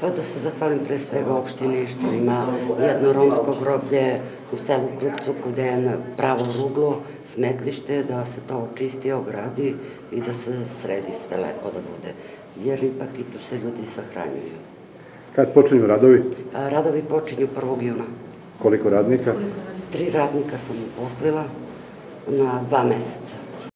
Pa da se zahvalim pre svega opštini što ima jedno romsko groblje u selu Krupcu gde je na pravo ruglo, smetlište, da se to očisti, ogradi i da se sredi sve lepo da bude. Jer ipak i tu se ljudi sahranjuju. Kad počinju radovi? A, radovi počinju 1. juna. Koliko radnika? Tri radnika sam uposlila na dva meseca.